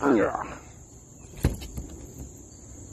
诶呀